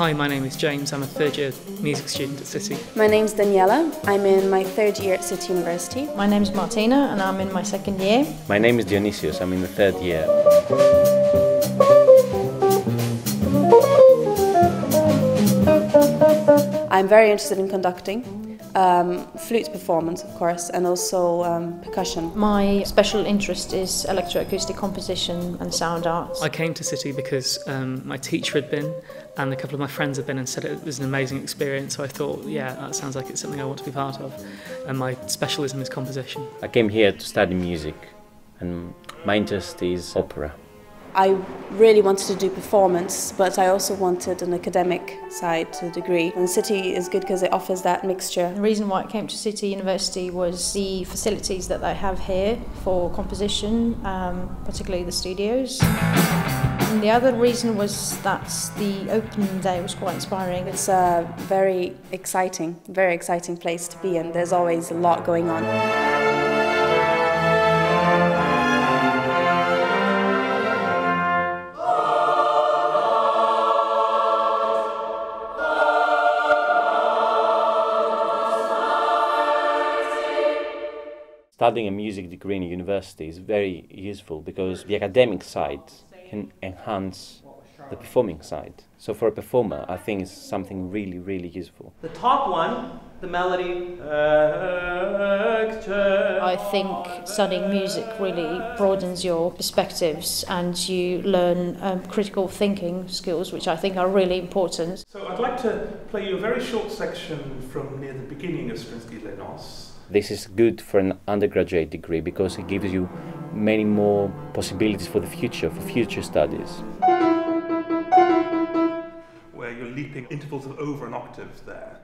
Hi, my name is James. I'm a third year music student at City. My name's Daniela. I'm in my third year at City University. My name's Martina and I'm in my second year. My name is Dionysius. I'm in the third year. I'm very interested in conducting, um, flute performance, of course, and also um, percussion. My special interest is electroacoustic composition and sound arts. I came to City because um, my teacher had been and a couple of my friends had been and said it was an amazing experience. So I thought, yeah, that sounds like it's something I want to be part of. And my specialism is composition. I came here to study music, and my interest is opera. I really wanted to do performance, but I also wanted an academic side to a degree. And City is good because it offers that mixture. The reason why I came to City University was the facilities that they have here for composition, um, particularly the studios. And the other reason was that the opening day was quite inspiring. It's a very exciting, very exciting place to be in. There's always a lot going on. Studying a music degree in university is very useful because the academic side can enhance the performing side. So for a performer, I think it's something really, really useful. The top one, the melody. I think studying music really broadens your perspectives and you learn um, critical thinking skills, which I think are really important. So I'd like to play you a very short section from near the beginning of Stravinsky Les Noces. This is good for an undergraduate degree because it gives you many more possibilities for the future, for future studies. Where you're leaping intervals of over an octave there.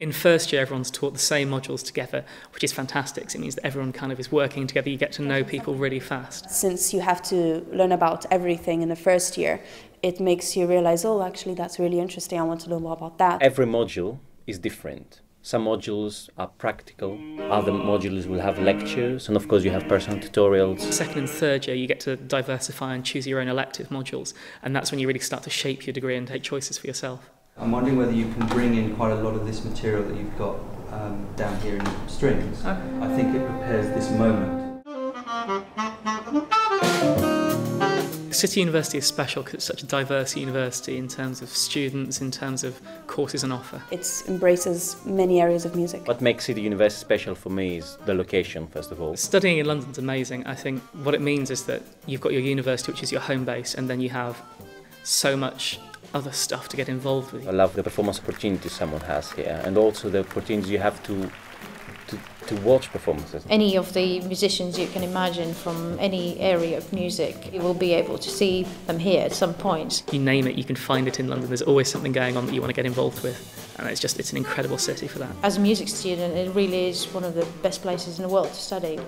In first year, everyone's taught the same modules together, which is fantastic. So it means that everyone kind of is working together. You get to know people really fast. Since you have to learn about everything in the first year, it makes you realize, oh, actually, that's really interesting. I want to learn more about that. Every module is different. Some modules are practical, other modules will have lectures, and of course, you have personal tutorials. Second and third year, you get to diversify and choose your own elective modules, and that's when you really start to shape your degree and take choices for yourself. I'm wondering whether you can bring in quite a lot of this material that you've got um, down here in strings. Okay. I think it prepares this moment. City University is special because it's such a diverse university in terms of students, in terms of courses on offer. It embraces many areas of music. What makes City University special for me is the location, first of all. Studying in London's amazing. I think what it means is that you've got your university, which is your home base, and then you have so much other stuff to get involved with. I love the performance opportunities someone has here, and also the opportunities you have to to, to watch performances. Any of the musicians you can imagine from any area of music, you will be able to see them here at some point. You name it, you can find it in London. There's always something going on that you want to get involved with, and it's just it's an incredible city for that. As a music student, it really is one of the best places in the world to study.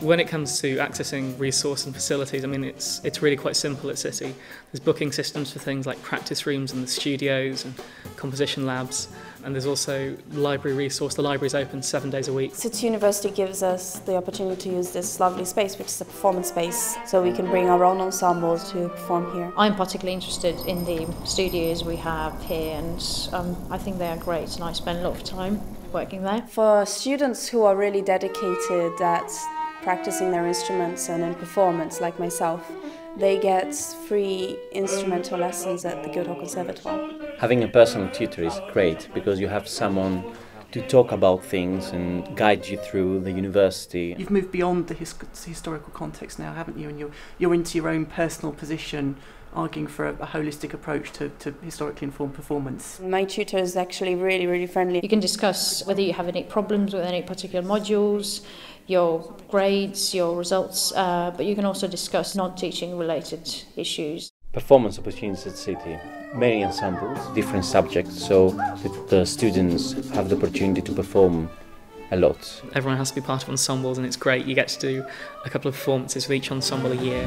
When it comes to accessing resource and facilities, I mean, it's it's really quite simple at City. There's booking systems for things like practice rooms and the studios and composition labs, and there's also library resource. The library's open seven days a week. City University gives us the opportunity to use this lovely space, which is a performance space, so we can bring our own ensembles to perform here. I'm particularly interested in the studios we have here, and um, I think they are great, and I spend a lot of time working there. For students who are really dedicated at practicing their instruments and in performance, like myself, they get free instrumental lessons at the Guildhall Conservatoire. Having a personal tutor is great because you have someone to talk about things and guide you through the university. You've moved beyond the his- historical context now, haven't you? And you're, you're into your own personal position, arguing for a, a holistic approach to, to historically informed performance. My tutor is actually really, really friendly. You can discuss whether you have any problems with any particular modules, your grades, your results, uh, but you can also discuss non-teaching related issues. Performance opportunities at City, many ensembles, different subjects, so that the students have the opportunity to perform a lot. Everyone has to be part of ensembles, and it's great. You get to do a couple of performances with each ensemble a year.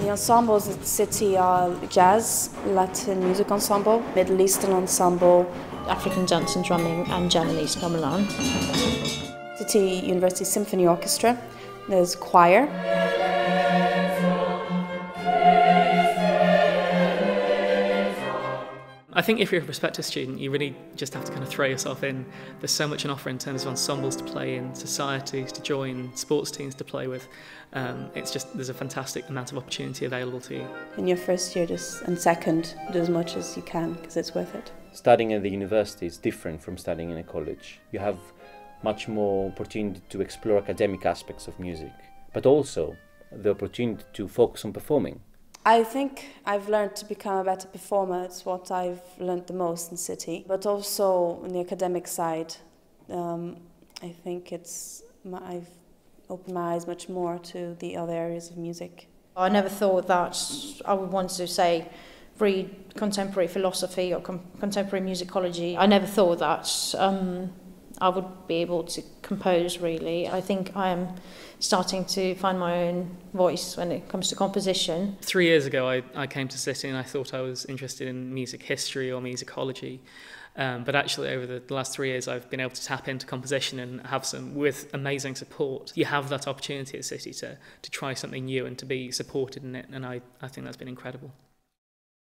The ensembles at City are jazz, Latin music ensemble, Middle Eastern ensemble. African dance and drumming and Javanese gamelan. City City University Symphony Orchestra, there's choir. I think if you're a prospective student, you really just have to kind of throw yourself in. There's so much on offer in terms of ensembles to play in, societies to join, sports teams to play with. Um, it's just there's a fantastic amount of opportunity available to you. In your first year just, and second, do as much as you can because it's worth it. Studying at the university is different from studying in a college. You have much more opportunity to explore academic aspects of music, but also the opportunity to focus on performing. I think I've learned to become a better performer. It's what I've learned the most in City, but also on the academic side. Um, I think it's my, I've opened my eyes much more to the other areas of music. I never thought that I would want to say read contemporary philosophy or com- contemporary musicology. I never thought that um, I would be able to compose really. I think I am starting to find my own voice when it comes to composition. Three years ago, I, I came to City and I thought I was interested in music history or musicology. Um, but actually, over the, last three years, I've been able to tap into composition and have some, with amazing support, you have that opportunity at City to, to try something new and to be supported in it. And I, I think that's been incredible.